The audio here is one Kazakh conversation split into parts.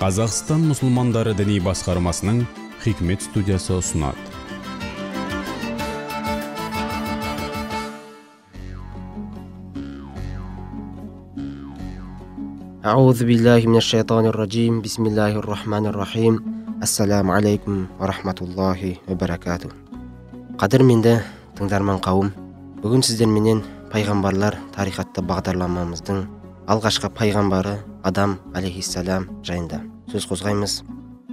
қазақстан мұсылмандары діни басқармасының хикмет студиясы ұсынады أعوذ بالله من الشيطان الرجيم بسم الله الرحمن الرحيم ассаламу алейкум ва рахматуллахи ва баракату қадірменді тыңдарман қауым бүгін сіздерменен пайғамбарлар тарихатты бағдарламамыздың алғашқы пайғамбары адам алейхиссалам жайында сөз қозғаймыз.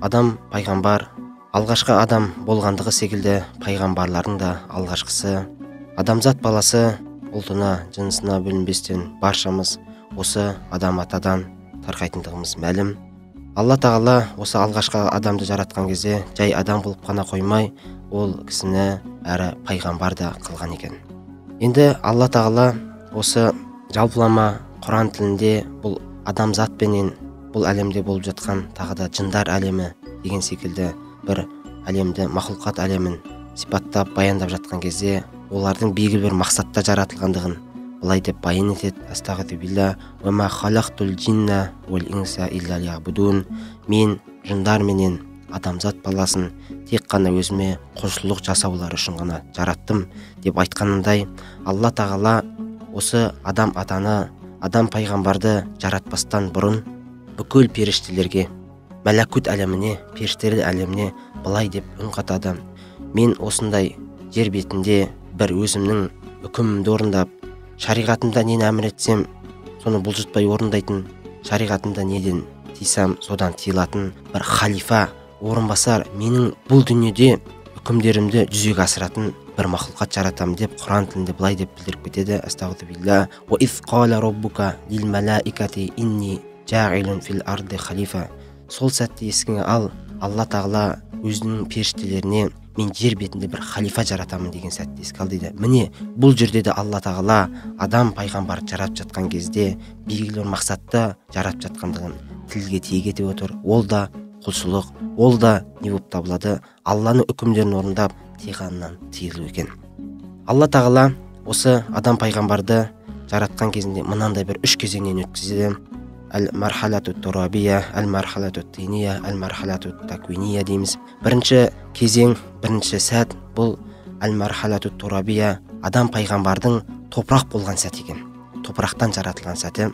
Адам пайғамбар алғашқы адам болғандығы секілді пайғамбарлардың да алғашқысы. Адамзат баласы ұлтына жынысына бөлінбестен баршамыз осы адам атадан тарқайтындығымыз мәлім. Алла тағала осы алғашқы адамды жаратқан кезде жай адам болып қана қоймай ол кісіні әрі пайғамбар да қылған екен. Енді алла тағала осы жалпылама құран тілінде бұл адамзатпенен бұл әлемде болып жатқан тағы да жындар әлемі деген секілді бір әлемді мақұлқат әлемін сипаттап баяндап жатқан кезде олардың белгілі бір мақсатта жаратылғандығын былай деп баян етеді. Мен жындар менен адамзат баласын тек қана өзіме құлшылық жасаулары үшін ғана жараттым деп айтқанындай алла тағала осы адам атаны адам пайғамбарды жаратпастан бұрын бүкіл періштелерге мәләкут әлеміне періштелер әлеміне былай деп үн қатады. Мен осындай жер бетінде бір өзімнің үкімімді орындап шариғатымда нені әмір етсем соны бұлжытпай орындайтын шариғатымда неден тыйсам содан тыйылатын бір халифа орынбасар менің бұл дүниеде үкімдерімді жүзеге асыратын бір мақұлқат жаратамын деп құран тілінде былай деп білдіріп кетеді. Сол сәтте есіңе ал алла тағала өзінің періштелеріне мен жер бетінде бір халифа жаратамын деген сәтті еске ал дейді. Міне бұл жерде де алла тағала адам пайғамбарды жаратып жатқан кезде белгілі бір мақсатта жаратып жатқандығын тілге тиек етіп отыр. Ол да құлшылық ол да не болып табылады? Алланың үкімдерін орындап тыйғанынан тыйылу екен. Алла тағала осы адам пайғамбарды жаратқан кезінде мынандай бір үш кезеңнен өткізеді. Әл мархалату турабия әл мархалату тиния әл мархалату таквиния дейміз бірінші кезең бірінші сәт бұл әл мархалату турабия адам пайғамбардың топырақ болған сәт екен топырақтан жаратылған сәті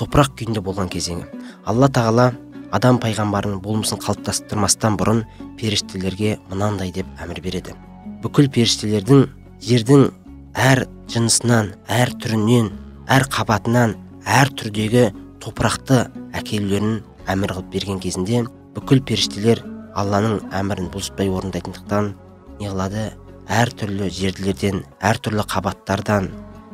топырақ күйінде болған кезеңі алла тағала адам пайғамбардың болмысын қалыптастырмастан бұрын періштелерге мынандай деп әмір береді бүкіл періштелердің жердің әр жынысынан әр түрінен әр қабатынан әр түрдегі топырақты әкелулерін әмір қылып берген кезінде бүкіл періштелер алланың әмірін бұлжытпай орындайтындықтан не қылады? Әртүрлі жерділерден әртүрлі қабаттардан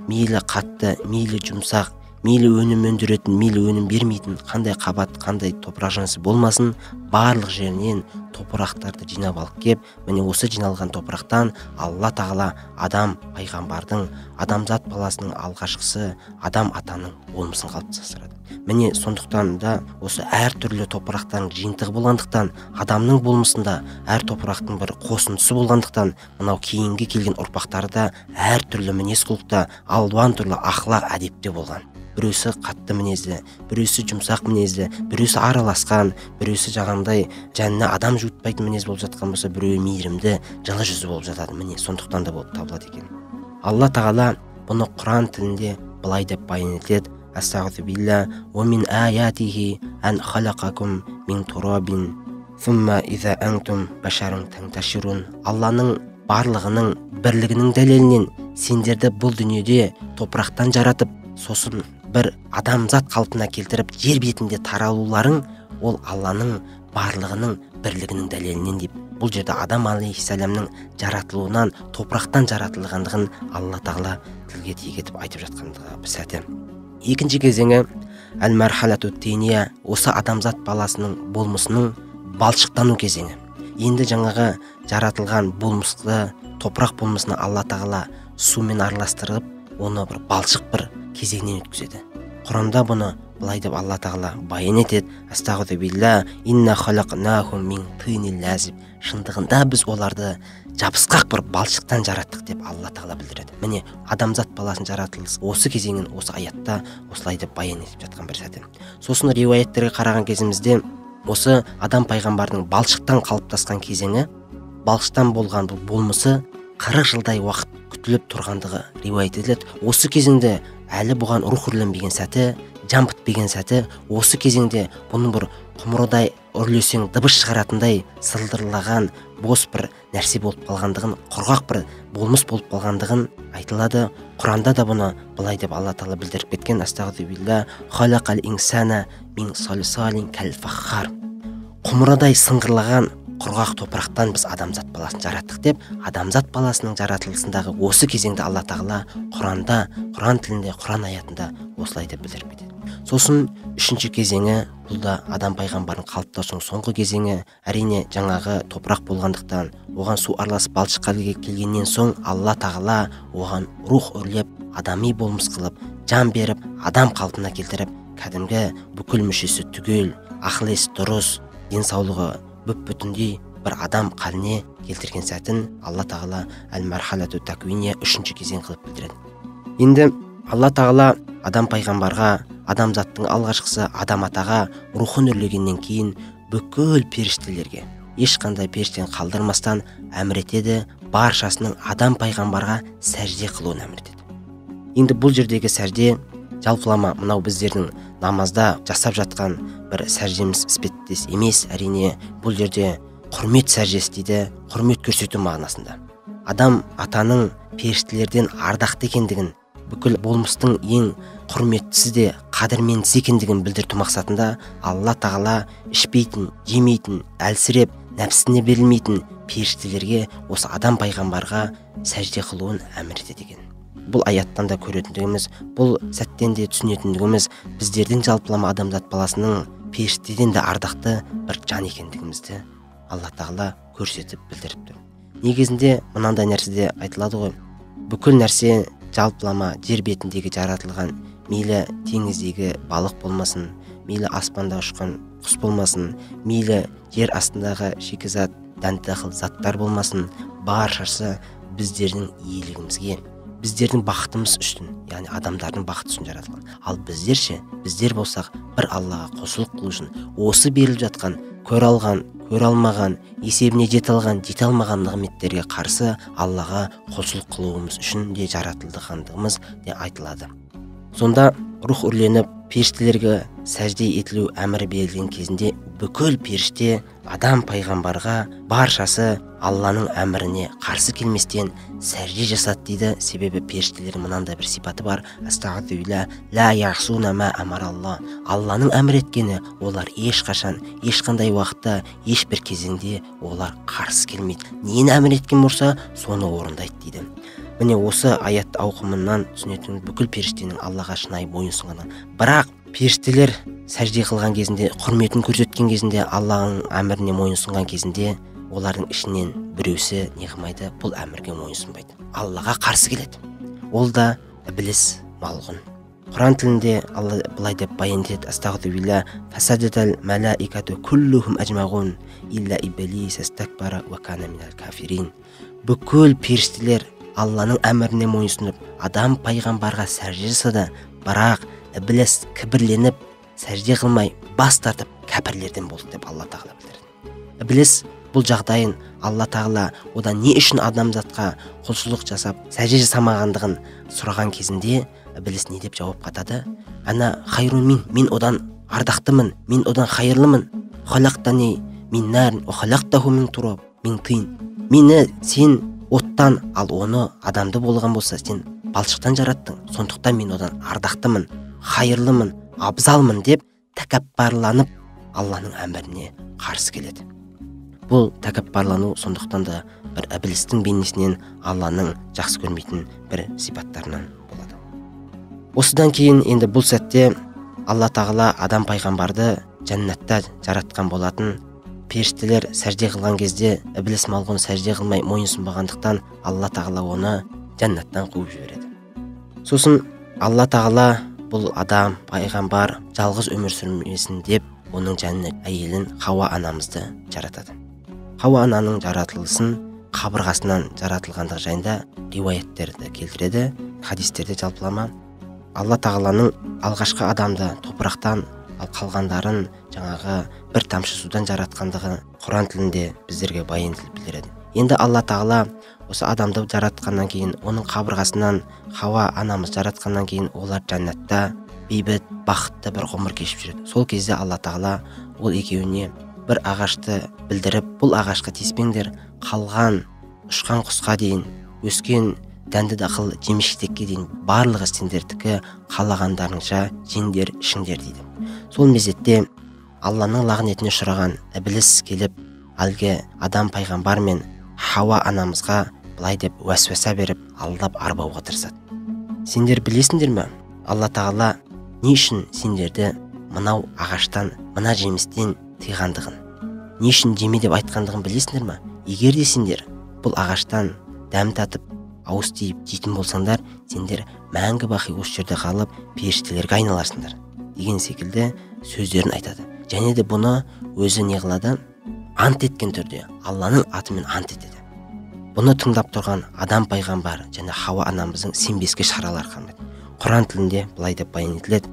мейлі қатты мейлі жұмсақ мейлі өнім өндіретін мейлі өнім бермейтін қандай қабат қандай топырақ жынысы болмасын барлық жерінен топырақтарды жинап алып кеп міне осы жиналған топырақтан алла тағала адам пайғамбардың адамзат баласының алғашқысы адам атаның болмысын қалыптастырады міне сондықтан да осы әртүрлі топырақтардың жиынтығы болғандықтан адамның болмысында әр топырақтың бір қосындысы болғандықтан мынау кейінгі келген ұрпақтары да әртүрлі мінез құлықта алуан түрлі ақылақ әдепте болған. Біреусі қатты мінезді біреусі жұмсақ мінезді біреусі араласқан біреусі жаңағындай жанына адам жуытпайтын мінез болып жатқан болса біреуі мейірімді жылы жүзі болып жатады міне сондықтан да болып табылады екен. Алла тағала бұны құран тілінде былай деп баян етеді. Алланың барлығының бірлігінің дәлелінен сендерді бұл дүниеде топырақтан жаратып сосын бір адамзат қалпына келтіріп жер бетінде таралуларың ол алланың барлығының бірлігінің дәлелінен деп. Бұл жерде адам алейхисаламның жаратылуынан топырақтан жаратылғандығын алла тағала тілге тиек етіп айтып жатқандығы сәті. Екінші кезеңі әл мархалату тения осы адамзат баласының болмысының балшықтану кезеңі. Енді жаңағы жаратылған болмысты топырақ болмысына алла тағала сумен араластырып оны бір балшық бір кезеңнен өткізеді. Құранда бұны былай деп алла тағала баян етеді. Шындығында біз оларды жабысқақ бір балшықтан жараттық деп алла тағала білдіреді. Міне адамзат баласын жаратылыс осы кезеңін осы аятта осылай деп баян етіп жатқан бір сәті. Сосын риуаяттерге қараған кезімізде осы адам пайғамбардың балшықтан қалыптасқан кезеңі балшықтан болған бұл болмысы қырық жылдай уақыт күтіліп тұрғандығы риуаят етіледі. Осы кезеңде әлі бұған рух үрленбеген сәті жан бітпеген сәті осы кезеңде бұның бір құмырдай үрлесең дыбыс шығаратындай сылдырлаған бос бір нәрсе болып қалғандығын құрғақ бір болмыс болып қалғандығын айтылады. Құранда да бұны былай деп алла тағала білдіріп кеткен. Сыңғырлаған құрғақ топырақтан біз адамзат баласын жараттық деп адамзат баласының жаратылысындағы осы кезеңді алла тағала құранда құран тілінде құран аятында осылай деп білдіріп кетеді. Сосын үшінші кезеңі бұл да адам пайғамбардың қалыптасуының соңғы кезеңі әрине жаңағы топырақ болғандықтан оған су араласып балшыққа келгеннен соң алла тағала оған рух үрлеп адами болмыс қылып жан беріп адам қалпына келтіріп кәдімгі бүкіл мүшесі түгел ақыл есі дұрыс денсаулығы бүп бүтіндей бір адам қаліне келтірген сәтін алла тағала әл мархалату таквиния үшінші кезең қылып білдіреді. Енді алла тағала адам пайғамбарға адамзаттың алғашқысы адам атаға рухын үрлегеннен кейін бүкіл періштелерге ешқандай періштені қалдырмастан әмір етеді баршасының адам пайғамбарға сәжде қылуын әмір етеді. Енді бұл жердегі сәжде жалпылама мынау біздердің намазда жасап жатқан бір сәждеміз іспеттес емес әрине бұл жерде құрмет сәждесі дейді құрмет көрсету мағынасында. Адам атаның періштелерден ардақты екендігін бүкіл болмыстың ең құрметтісі де қадірмендісі екендігін білдірту мақсатында алла тағала ішпейтін жемейтін әлсіреп нәпсісіне берілмейтін періштелерге осы адам пайғамбарға сәжде қылуын әмір етеді екен бұл аяттан да көретіндігіміз бұл сәттен де түсінетіндігіміз біздердің жалпылама адамзат баласының періштеден де ардақты бір жан екендігімізді алла тағала көрсетіп білдіріп тұр. Негізінде мынандай нәрседе айтылады ғой. Бүкіл нәрсе жалпылама жер бетіндегі жаратылған мейлі теңіздегі балық болмасын мейлі аспанда ұшқан құс болмасын мейлі жер астындағы шикізат дәнді заттар болмасын баршасы біздердің иелігімізге біздердің бақытымыз үшін яғни адамдардың бақыты үшін жаратылған. Ал біздер ше біздер болсақ бір аллаға құлшылық қылу үшін осы беріліп жатқан көре алған көре алмаған есебіне жете алған жете алмаған нығметтерге қарсы аллаға құлшылық қылуымыз үшін де жаратылғандығымыз де айтылады. Сонда рух үрленіп періштелерге сәжде етілу әмірі берілген кезінде бүкіл періште адам пайғамбарға баршасы алланың әміріне қарсы келместен сәжде жасады дейді. Себебі періштелердің мынандай бір сипаты бар. Алланың әмір еткені олар ешқашан ешқандай уақытта ешбір кезеңде олар қарсы келмейді. Нені әмір еткен болса соны орындайды дейді. Міне осы аят ауқымынан түсінетін бүкіл періштенің аллаға шынайы мойынсұнғаны бірақ періштелер сәжде қылған кезінде құрметін көрсеткен кезінде алланың әміріне мойынсұнған кезінде олардың ішінен біреусі не қылмайды? Бұл әмірге мойынсұнбайды аллаға қарсы келеді. Ол да ібліс малғұн. Құран тілінде алла былай деп баян бүкіл періштелер алланың әміріне мойынсұнып адам пайғамбарға сәжде жасады бірақ ібіліс кібірленіп сәжде қылмай бас тартып кәпірлерден болды деп алла тағала білдірді. Ібіліс бұл жағдайын алла тағала одан не үшін адамзатқа құлшылық жасап сәжде жасамағандығын сұраған кезінде ібіліс не деп жауап қатады? Ана хайрун мин мен одан ардақтымын мен одан хайырлымын. Мені сен оттан ал оны адамды болған болса сен балшықтан жараттың. Сондықтан мен одан ардақтымын хайырлымын абзалмын деп тәкаппарланып алланың әміріне қарсы келеді. Бұл тәкаппарлану сондықтан да бір ібілістің бейнесінен алланың жақсы көрмейтін бір сипаттарынан болады. Осыдан кейін енді бұл сәтте алла тағала адам пайғамбарды жәннатта жаратқан болатын періштелер сәжде қылған кезде ібліс малғұн сәжде қылмай мойынсұнбағандықтан алла тағала оны жәннаттан қуып жібереді. Сосын алла тағала бұл адам пайғамбар жалғыз өмір сүрмесін деп оның жанына әйелін хауа анамызды жаратады. Хауа ананың жаратылысын қабырғасынан жаратылғандығы жайында риуаяттерді келтіреді хадистерде жалпылама. Алла тағаланың алғашқы адамды топырақтан ал қалғандарын жаңағы бір тамшы судан жаратқандығы құран тілінде біздерге баян білдіреді. Енді алла тағала осы адамды жаратқаннан кейін оның қабырғасынан хауа анамыз жаратқаннан кейін олар жәннатта бейбіт бақытты бір ғұмыр кешіп жүреді. Сол кезде алла тағала ол екеуіне бір ағашты білдіріп бұл ағашқа тиіспеңдер қалған ұшқан құсқа дейін өскен дәнді дақыл жеміс жидекке дейін барлығы сендердікі қалағандарыңша жеңдер ішіңдер дейді. Сол мезетте алланың лағнетіне ұшыраған ібіліс келіп әлгі адам пайғамбар мен хауа анамызға былай деп уәсуәса беріп алдап арбауға тырысады. Сендер білесіңдер ме? Алла тағала не үшін сендерді мынау ағаштан мына жемістен тыйғандығын не үшін жеме деп айтқандығын білесіңдер ма егер де сендер бұл ағаштан дәм татып ауыз тиіп жейтін болсаңдар сендер мәңгі бақи осы жерде қалып періштелерге айналасыңдар деген секілді сөздерін айтады. Және де бұны өзі не қылады? Ант еткен түрде алланың атымен ант етеді. Бұны тыңдап тұрған адам пайғамбар және хауа анамыздың сенбеске шаралары қалмайды құран тілінде былай деп баян етіледі.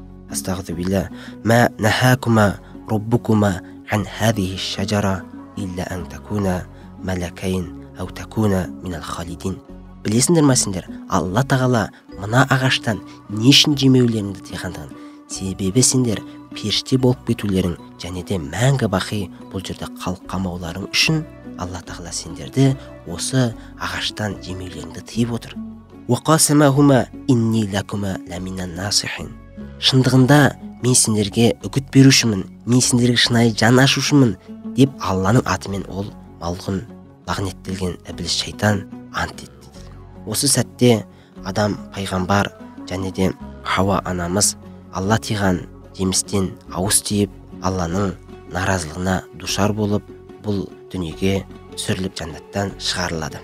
Білесіңдер ма сендер алла тағала мына ағаштан не үшін жемеулеріңді тыйғандығын себебі сендер періште болып кетулерің және де мәңгі бақи бұл жерде қалып қалмауларың үшін алла тағала сендерді осы ағаштан жемеулеріңді тыйып отыр. Шындығында мен сендерге үгіт берушімін мен сендерге шынайы жан ашушымын деп алланың атымен ол малғұн лағнеттелген ібіліс шайтан ант етті. Осы сәтте адам пайғамбар және де хауа анамыз алла тиған жемістен ауыз тиіп алланың наразылығына душар болып бұл дүниеге түсіріліп жәннаттан шығарылады.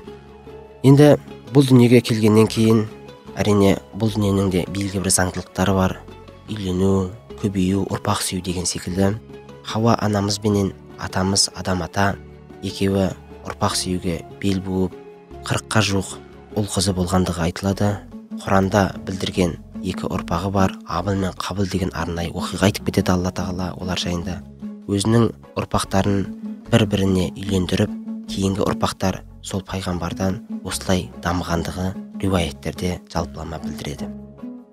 Енді бұл дүниеге келгеннен кейін әрине бұл дүниенің де белгілі бір заңдылықтары бар. Үйлену көбею ұрпақ сүю деген секілді. Хауа анамыз бенен атамыз адам ата екеуі ұрпақ сүюге бел буып қырыққа жуық ұл қызы болғандығы айтылады. Құранда білдірген екі ұрпағы бар абыл мен қабыл деген арнайы оқиға айтып кетеді алла тағала олар жайында. Өзінің ұрпақтарын бір біріне үйлендіріп кейінгі ұрпақтар сол пайғамбардан осылай дамығандығы риуаяттерде жалпылама білдіреді.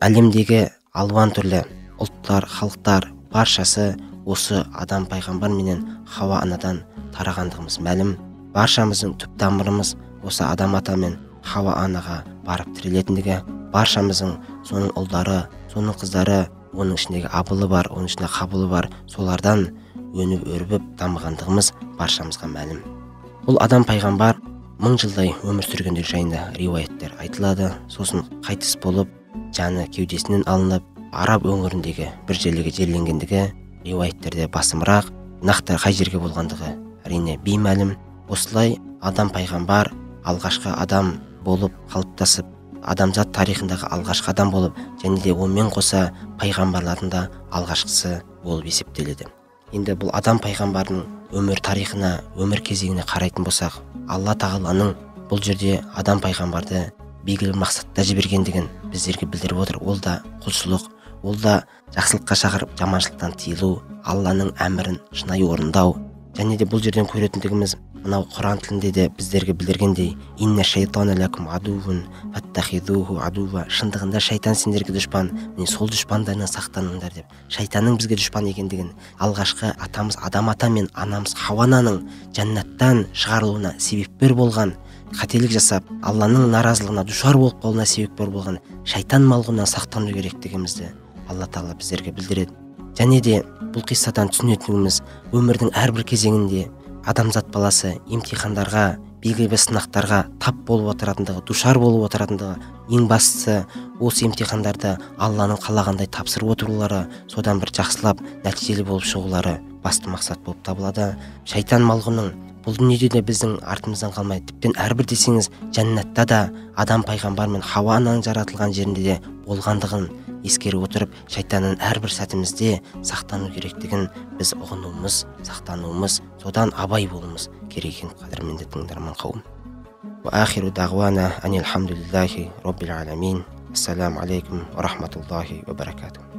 Әлемдегі алуан түрлі ұлттар халықтар баршасы осы адам пайғамбар менен хауа анадан тарағандығымыз мәлім. Баршамыздың түп тамырымыз осы адам ата мен хауа анаға барып тірелетіндігі баршамыздың соның ұлдары соның қыздары оның ішіндегі абылы бар оның ішінде қабылы бар солардан өніп өрбіп дамығандығымыз баршамызға мәлім. Бұл адам пайғамбар мың жылдай өмір сүргендігі жайында риуаяттер айтылады. Сосын қайтыс болып жаны кеудесінен алынып араб өңіріндегі бір жерлерге жерленгендігі риуаяттерде басымырақ нақты қай жерге болғандығы әрине беймәлім. Осылай адам пайғамбар алғашқы адам болып қалыптасып адамзат тарихындағы алғашқы адам болып және де онымен қоса пайғамбарлардың да алғашқысы болып есептеледі. Енді бұл адам пайғамбардың өмір тарихына өмір кезеңіне қарайтын болсақ алла тағаланың бұл жерде адам пайғамбарды белгілі мақсатта жібергендігін біздерге білдіріп отыр. Ол да құлшылық ол да жақсылыққа шақырып жаманшылықтан тыйылу алланың әмірін шынайы орындау және де бұл жерден көретіндігіміз мынау құран тілінде де біздерге білдіргендей инна адува шындығында шайтан сендерге дұшпан міне сол дұшпандарынан сақтаныңдар деп. Шайтанның бізге дұшпан екендігін алғашқы атамыз адам ата мен анамыз хауананың жәннаттан шығарылуына себепкер болған қателік жасап алланың наразылығына душар болып қалуына себепкер болған шайтан малғұннан сақтану керектігімізді алла тағала біздерге білдіреді. Және де бұл қиссадан түсінетініміз өмірдің әрбір кезеңінде адамзат баласы емтихандарға белгілі бір сынақтарға тап болып отыратындығы душар болып отыратындығы ең бастысы осы емтихандарды алланың қалағандай тапсырып отырулары содан бір жақсылап нәтижелі болып шығулары басты мақсат болып табылады. Шайтан малғұнның бұл дүниеде де біздің артымыздан қалмайды. Тіптен әрбір десеңіз жәннатта да адам пайғамбар мен хауа ананың жаратылған жерінде де болғандығын ескере отырып шайтанның әрбір сәтімізде сақтану керектігін біз ұғынуымыз сақтануымыз содан абай болуымыз керек екен қадірменді тыңдарман қауым алейкум рахматуллахи ва баракатух